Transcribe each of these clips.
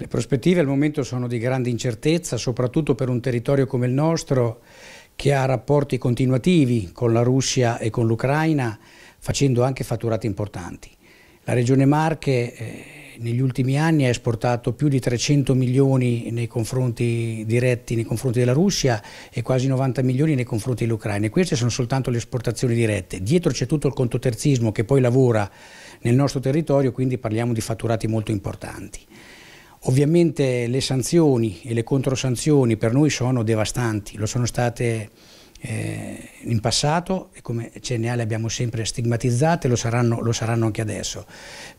Le prospettive al momento sono di grande incertezza, soprattutto per un territorio come il nostro che ha rapporti continuativi con la Russia e con l'Ucraina, facendo anche fatturati importanti. La Regione Marche eh, negli ultimi anni ha esportato più di 300 milioni nei confronti diretti nei confronti della Russia e quasi 90 milioni nei confronti dell'Ucraina. Queste sono soltanto le esportazioni dirette. Dietro c'è tutto il conto terzismo che poi lavora nel nostro territorio, quindi parliamo di fatturati molto importanti. Ovviamente le sanzioni e le controsanzioni per noi sono devastanti, lo sono state eh, in passato e come CNA le abbiamo sempre stigmatizzate, lo saranno, lo saranno anche adesso,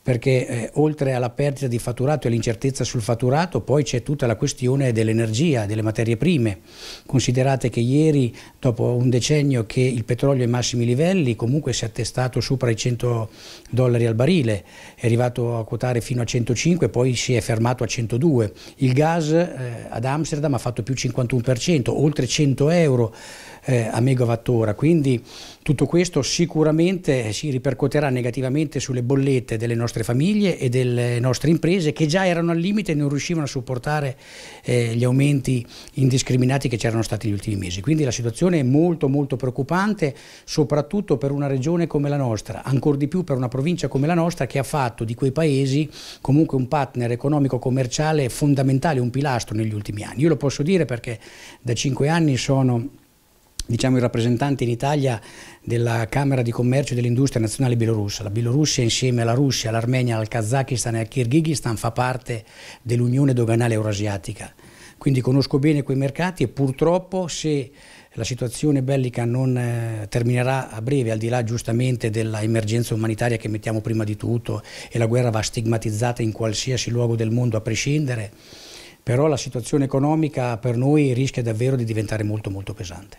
perché eh, oltre alla perdita di fatturato e all'incertezza sul fatturato poi c'è tutta la questione dell'energia, delle materie prime. Considerate che ieri, dopo un decennio che il petrolio è ai massimi livelli, comunque si è attestato sopra i 100 dollari al barile, è arrivato a quotare fino a 105, poi si è fermato a 102. Il gas eh, ad Amsterdam ha fatto più 51%, oltre 100 euro eh, a megawattora, quindi tutto questo sicuramente si ripercuoterà negativamente sulle bollette delle nostre famiglie e delle nostre imprese che già erano al limite e non riuscivano a supportare eh, gli aumenti indiscriminati che c'erano stati negli ultimi mesi. Quindi la situazione è molto molto preoccupante, soprattutto per una regione come la nostra, ancora di più per una provincia come la nostra che ha fatto di quei paesi comunque un partner economico-commerciale fondamentale, un pilastro negli ultimi anni. Io lo posso dire perché da cinque anni sono diciamo, il rappresentante in Italia della Camera di Commercio e dell'Industria Nazionale Bielorussa. La Bielorussia insieme alla Russia, all'Armenia, al Kazakistan e al Kirghizistan fa parte dell'Unione Doganale Eurasiatica. Quindi conosco bene quei mercati e purtroppo se la situazione bellica non eh, terminerà a breve, al di là giustamente dell'emergenza umanitaria che mettiamo prima di tutto e la guerra va stigmatizzata in qualsiasi luogo del mondo a prescindere, però la situazione economica per noi rischia davvero di diventare molto molto pesante.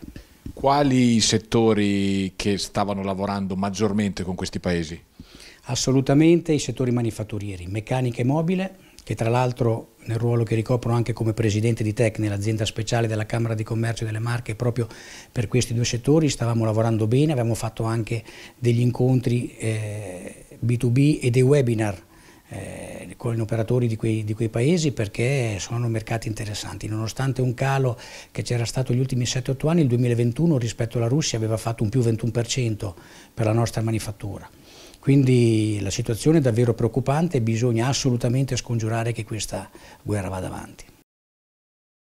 Quali settori che stavano lavorando maggiormente con questi paesi? Assolutamente i settori manifatturieri, meccanica e mobile, che tra l'altro nel ruolo che ricopro anche come presidente di Tecne, l'azienda speciale della Camera di Commercio delle Marche, proprio per questi due settori stavamo lavorando bene, abbiamo fatto anche degli incontri eh, B2B e dei webinar eh, con gli operatori di quei, di quei, paesi perché sono mercati interessanti. Nonostante un calo che c'era stato negli ultimi 7-8 anni, il 2021 rispetto alla Russia aveva fatto un più 21% per la nostra manifattura. Quindi la situazione è davvero preoccupante e bisogna assolutamente scongiurare che questa guerra vada avanti.